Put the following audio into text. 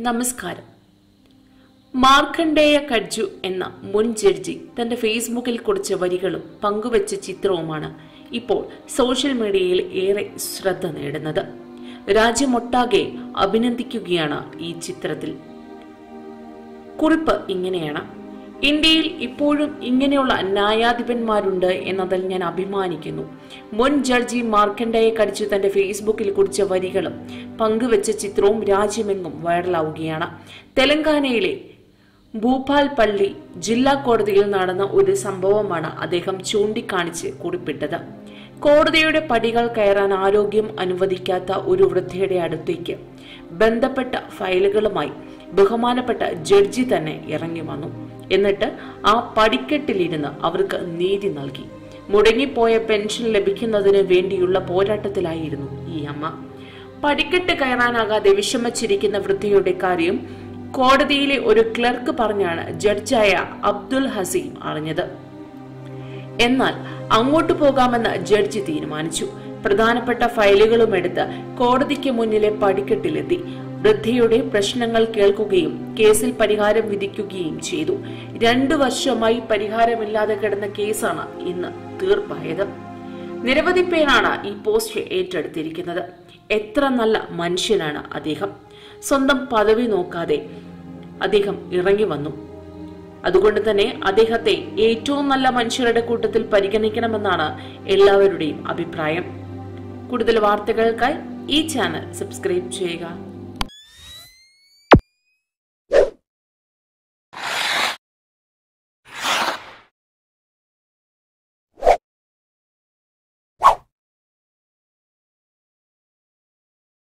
നമസ്കാരം. മാർക്കണ്ഡേയ കഡ്ജു എന്ന മുൻ ജഡ്ജി തന്റെ ഫേസ്ബുക്കിൽ കുറിച്ച വരികളും പങ്കുവച്ച ചിത്രവുമാണ് ഇപ്പോൾ സോഷ്യൽ മീഡിയയിൽ ഏറെ ശ്രദ്ധ നേടുന്നത്. രാജ്യമൊട്ടാകെ അഭിനന്ദിക്കുകയാണ് ഈ ചിത്രത്തിൽ. കുറിപ്പ് ഇങ്ങനെയാണ്. ഇന്ത്യയിൽ ഇപ്പോഴും ഇങ്ങനെയുള്ള ന്യായാധിപന്മാരുണ്ട് എന്നതിൽ ഞാൻ അഭിമാനിക്കുന്നു. മുൻ ജഡ്ജി മാർക്കണ്ടയെ കടിച്ച് തന്റെ ഫേസ്ബുക്കിൽ കുറിച്ച വരികളും പങ്കുവച്ച ചിത്രവും രാജ്യമെങ്ങും വൈറലാവുകയാണ്. തെലങ്കാനയിലെ ഭൂപാൽ പള്ളി ജില്ലാ കോടതിയിൽ നടന്ന ഒരു സംഭവമാണ് അദ്ദേഹം ചൂണ്ടിക്കാണിച്ച് കുറിപ്പിട്ടത്. കോടതിയുടെ പടികൾ കയറാൻ ആരോഗ്യം അനുവദിക്കാത്ത ഒരു വൃദ്ധയുടെ അടുത്തേക്ക് ബന്ധപ്പെട്ട ഫയലുകളുമായി ബഹുമാനപ്പെട്ട ജഡ്ജി തന്നെ ഇറങ്ങി വന്നു. എന്നിട്ട് ആ പടിക്കെട്ടിലിരുന്ന് അവർക്ക് നീതി നൽകി. മുടങ്ങിപ്പോയ പെൻഷൻ ലഭിക്കുന്നതിന് വേണ്ടിയുള്ള പോരാട്ടത്തിലായിരുന്നു ഈ അമ്മ. പടിക്കെട്ട് കയറാനാകാതെ വിഷമിച്ചിരിക്കുന്ന വൃദ്ധയുടെ കാര്യം കോടതിയിലെ ഒരു ക്ലർക്ക് പറഞ്ഞാണ് ജഡ്ജായ അബ്ദുൽ ഹസീം അറിഞ്ഞത്. എന്നാൽ അങ്ങോട്ട് പോകാമെന്ന് ജഡ്ജി തീരുമാനിച്ചു. പ്രധാനപ്പെട്ട ഫയലുകളും എടുത്ത് കോടതിക്ക് മുന്നിലെ പടിക്കെട്ടിലെത്തി. വൃദ്ധയുടെ പ്രശ്നങ്ങൾ കേൾക്കുകയും കേസിൽ പരിഹാരം വിധിക്കുകയും ചെയ്തു. രണ്ടു വർഷമായി പരിഹാരമില്ലാതെ കിടന്ന കേസാണ് ഇന്ന് തീർപ്പായത് നിരവധി പേരാണ് ഈ പോസ്റ്റ് ഏറ്റെടുത്തിരിക്കുന്നത്. എത്ര നല്ല മനുഷ്യനാണ് അദ്ദേഹം. സ്വന്തം പദവി നോക്കാതെ അദ്ദേഹം ഇറങ്ങി വന്നു. അതുകൊണ്ട് തന്നെ അദ്ദേഹത്തെ ഏറ്റവും നല്ല മനുഷ്യരുടെ കൂട്ടത്തിൽ പരിഗണിക്കണമെന്നാണ് എല്ലാവരുടെയും അഭിപ്രായം. കൂടുതൽ വാർത്തകൾക്കായി ഈ ചാനൽ സബ്സ്ക്രൈബ് ചെയ്യുക.